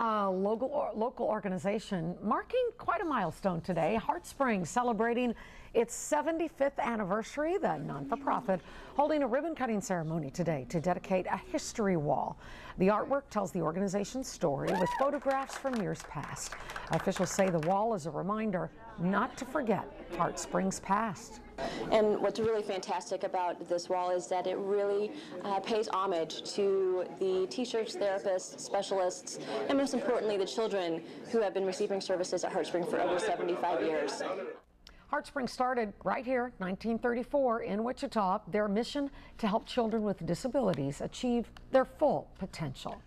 a local, local organization marking quite a milestone today. HeartSpring celebrating its 75th anniversary, the non-for-profit, holding a ribbon cutting ceremony today to dedicate a history wall. The artwork tells the organization's story with photographs from years past. Officials say the wall is a reminder not to forget HeartSpring's past. And what's really fantastic about this wall is that it really uh, pays homage to the teachers, therapists, specialists, and most importantly, the children who have been receiving services at HeartSpring for over 75 years. HeartSpring started right here, 1934, in Wichita. Their mission to help children with disabilities achieve their full potential.